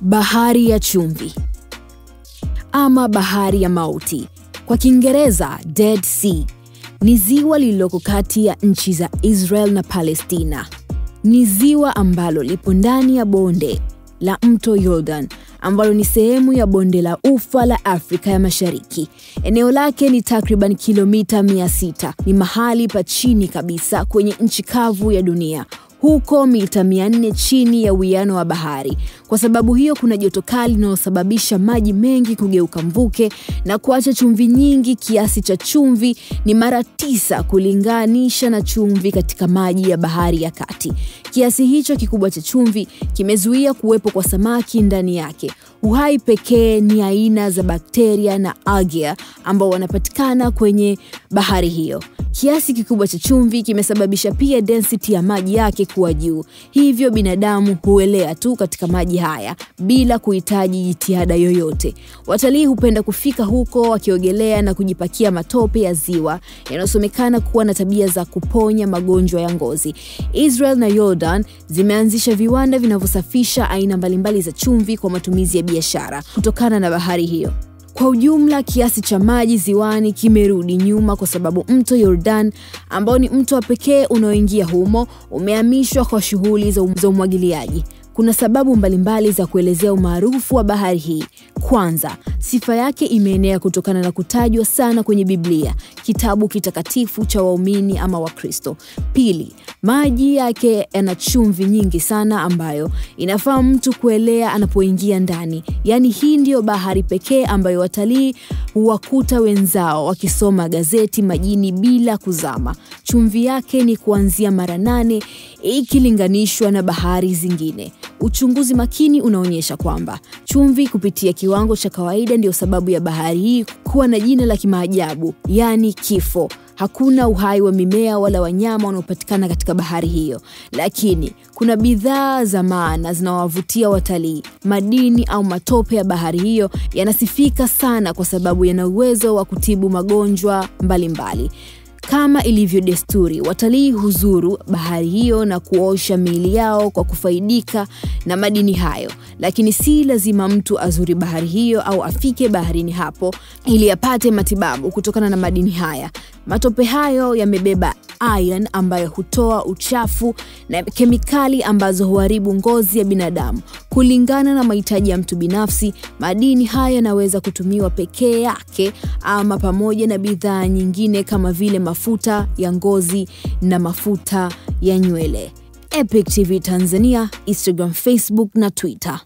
Bahari ya chumvi ama bahari ya mauti, kwa Kiingereza Dead Sea, ni ziwa lililoko kati ya nchi za Israel na Palestina. Ni ziwa ambalo lipo ndani ya bonde la mto Jordan ambalo ni sehemu ya bonde la ufa la Afrika ya Mashariki. Eneo lake ni takriban kilomita 600. Ni mahali pa chini kabisa kwenye nchi kavu ya dunia huko mita 400 chini ya uwiano wa bahari. Kwa sababu hiyo, kuna joto kali linalosababisha maji mengi kugeuka mvuke na kuacha chumvi nyingi. Kiasi cha chumvi ni mara tisa kulinganisha na chumvi katika maji ya bahari ya kati. Kiasi hicho kikubwa cha chumvi kimezuia kuwepo kwa samaki ndani yake. Uhai pekee ni aina za bakteria na algae ambao wanapatikana kwenye bahari hiyo. Kiasi kikubwa cha chumvi kimesababisha pia density ya maji yake kuwa juu, hivyo binadamu huelea tu katika maji haya bila kuhitaji jitihada yoyote. Watalii hupenda kufika huko wakiogelea na kujipakia matope ya ziwa yanayosomekana kuwa na tabia za kuponya magonjwa ya ngozi. Israel na Jordan zimeanzisha viwanda vinavyosafisha aina mbalimbali za chumvi kwa matumizi ya biashara kutokana na bahari hiyo. Kwa ujumla kiasi cha maji ziwani kimerudi nyuma kwa sababu mto Yordan ambao ni mto wa pekee unaoingia humo umehamishwa kwa shughuli za umwagiliaji. Kuna sababu mbalimbali za kuelezea umaarufu wa bahari hii. Kwanza, sifa yake imeenea kutokana na kutajwa sana kwenye Biblia, kitabu kitakatifu cha waumini ama Wakristo. Pili, maji yake yana chumvi nyingi sana ambayo inafaa mtu kuelea anapoingia ndani. Yaani, hii ndiyo bahari pekee ambayo watalii huwakuta wenzao wakisoma gazeti majini bila kuzama. Chumvi yake ni kuanzia mara nane ikilinganishwa na bahari zingine. Uchunguzi makini unaonyesha kwamba chumvi kupitia kiwango cha kawaida ndiyo sababu ya bahari hii kuwa na jina la kimaajabu, yaani kifo. Hakuna uhai wa mimea wala wanyama wanaopatikana katika bahari hiyo, lakini kuna bidhaa za maana zinawavutia watalii. Madini au matope ya bahari hiyo yanasifika sana kwa sababu yana uwezo wa kutibu magonjwa mbalimbali mbali. Kama ilivyo desturi, watalii huzuru bahari hiyo na kuosha miili yao kwa kufaidika na madini hayo, lakini si lazima mtu azuri bahari hiyo au afike baharini hapo ili apate matibabu kutokana na madini haya. Matope hayo yamebeba iron ambayo hutoa uchafu na kemikali ambazo huharibu ngozi ya binadamu. Kulingana na mahitaji ya mtu binafsi, madini haya yanaweza kutumiwa pekee yake ama pamoja na bidhaa nyingine kama vile mafuta ya ngozi na mafuta ya nywele. Epic TV Tanzania, Instagram, Facebook na Twitter.